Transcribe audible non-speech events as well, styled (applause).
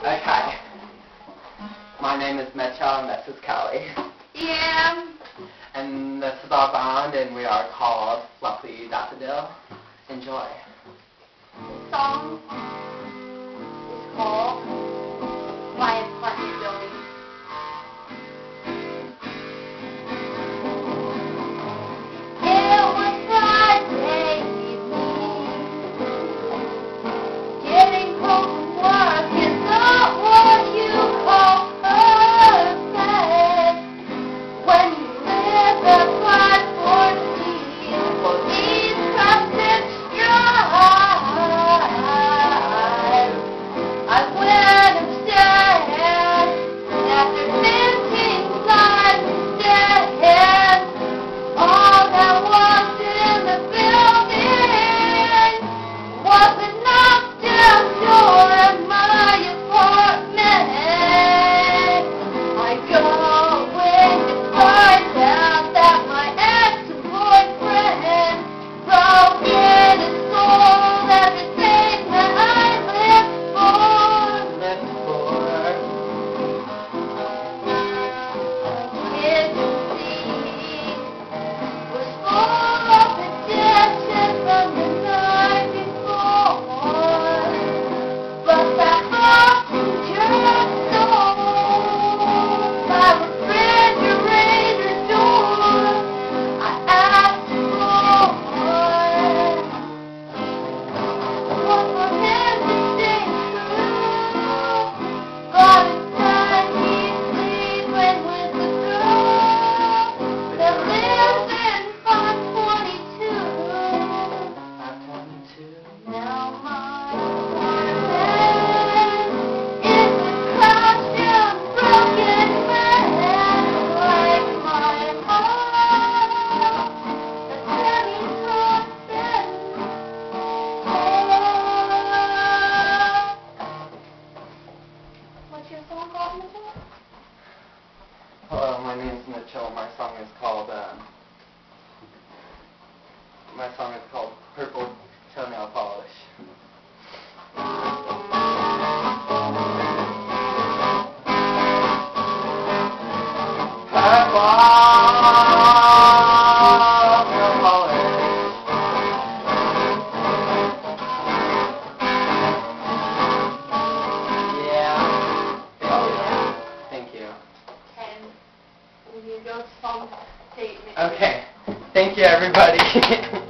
Okay. My name is Mitchell and this is Kellye. Yeah. And this is our band and we are called Fluffy Daffodil. Enjoy. your song called, Mitchell? Hello, my name's Mitchell. My song is called, uh, my song is called Purple Toenail Polish. Purple! Okay. Thank you, everybody. (laughs)